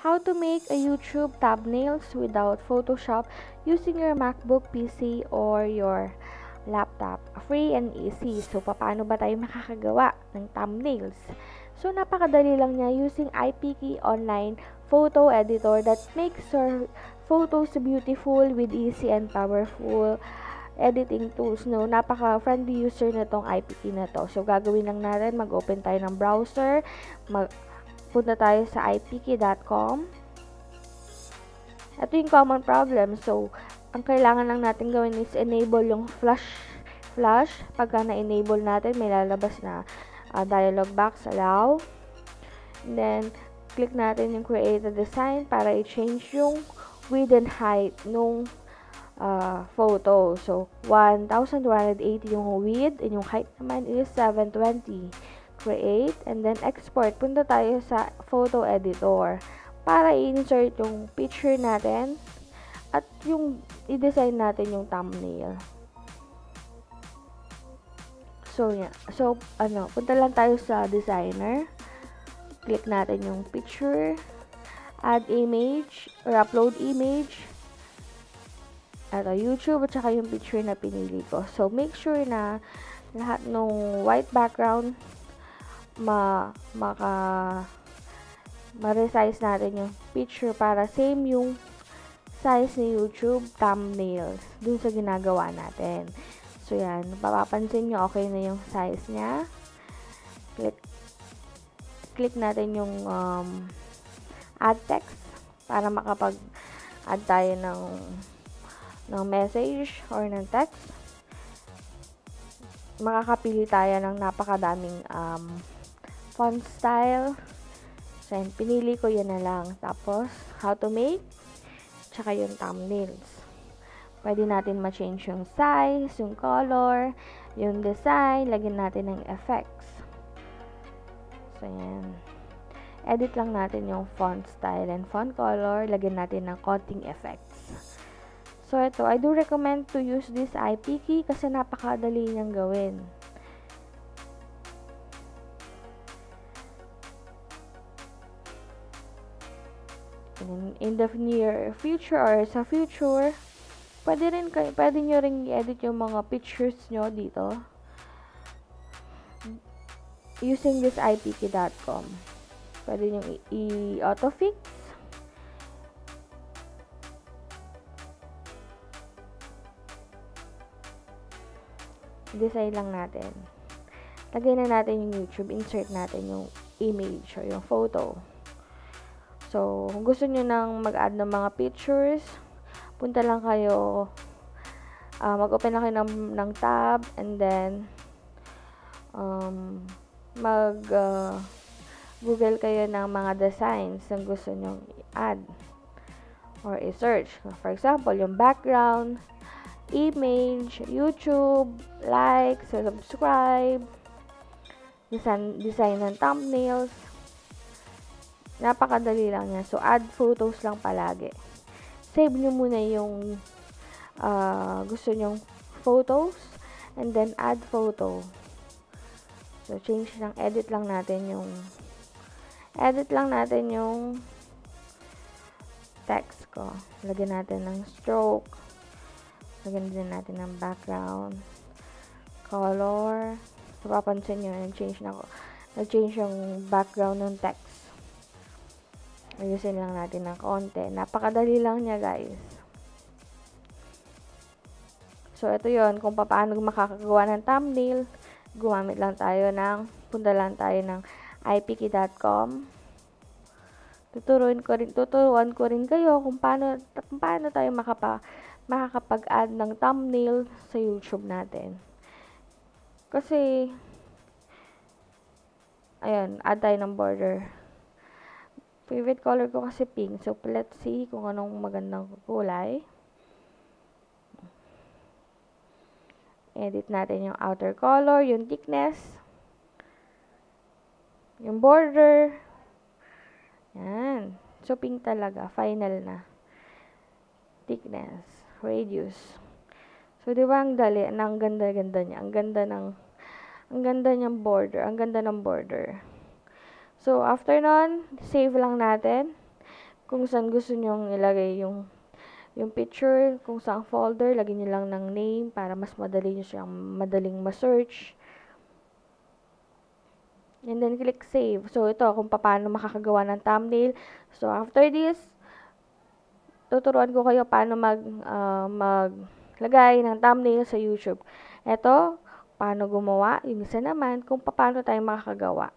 how to make a YouTube thumbnails without Photoshop using your MacBook PC or your laptop. Free and easy. So, paano ba tayo makakagawa ng thumbnails? So, napakadali lang niya using IPK Online Photo Editor that makes your photos beautiful with easy and powerful editing tools. No, napaka-friendly user na tong IPK na to. So, gagawin lang natin, mag-open tayo ng browser, mag punta tayo sa ipk.com. Ito yung common problem. So, ang kailangan lang natin gawin is enable yung flash flash. Pagka na-enable natin, may lalabas na uh, dialog box, allow. And then, click natin yung create a design para i-change yung width and height nung uh, photo. So, 1,280 yung width and yung height naman is 720 create, and then export. Punta tayo sa photo editor para i-insert yung picture natin at yung i-design natin yung thumbnail. So, yeah. So, ano, punta lang tayo sa designer. Click natin yung picture, add image, or upload image. Ito, YouTube, at saka yung picture na pinili ko. So, make sure na lahat ng white background ma maka ma-resize natin yung picture para same yung size ni YouTube thumbnails dun sa ginagawa natin. So, yan. Papapansin nyo, okay na yung size niya. Click, click natin yung um, add text para makapag-add tayo ng, ng message or ng text. Makakapili tayo ng napakadaming um, font style. So, yun, pinili ko yan na lang. Tapos, how to make, tsaka yung thumbnails. Pwede natin ma-change yung size, yung color, yung design, lagyan natin ng effects. So, yan. Edit lang natin yung font style and font color, lagyan natin ng cutting effects. So, ito, I do recommend to use this IP kasi napakadali niyang gawin. In, in the near future or sa future, pwede rin kayo, pwede nyo rin i-edit yung mga pictures nyo dito using this ipk.com. Pwede nyo i-autofix. Design lang natin. Lagay na natin yung YouTube. Insert natin yung image or yung photo. So, kung gusto nyo nang mag-add ng mga pictures, punta lang kayo, uh, mag-open lang kayo ng, ng tab, and then, um, mag, uh, Google kayo ng mga designs na gusto nyo i-add or i-search. For example, yung background, image, YouTube, like, subscribe, design, design ng thumbnails, Napakadali lang yan. So, add photos lang palagi. Save nyo muna yung uh, gusto nyong photos and then add photo. So, change lang, edit lang natin yung edit lang natin yung text ko. Lagyan natin ng stroke. Lagyan din natin ng background. Color. So, papansin nyo, nag-change na ako. Nag-change yung background ng text. Ayusin lang natin ng konti. Napakadali lang niya, guys. So, ito yon Kung paano makakagawa ng thumbnail, gumamit lang tayo ng, punta lang tayo ng ipk.com. Tuturuan ko rin, tuturuan ko rin kayo kung paano, paano tayo makapa, makakapag-add ng thumbnail sa YouTube natin. Kasi, ayan, add tayo ng border. Favorite color ko kasi pink. So, let's see kung anong magandang kulay. Edit natin yung outer color, yung thickness, yung border. Yan. So, pink talaga. Final na. Thickness, radius. So, di ba ang dali? Ang ganda-ganda niya. Ang ganda ng, ang ganda niyang border. Ang ganda ng border. So, after nun, save lang natin. kung saan gusto nyong ilagay yung yung picture, kung saan folder, lagyan nyo lang ng name para mas madali nyo siyang madaling ma-search. And then, click save. So, ito, kung paano makakagawa ng thumbnail. So, after this, tuturuan ko kayo paano mag, uh, maglagay ng thumbnail sa YouTube. Ito, paano gumawa. Yung isa naman, kung paano tayo makakagawa.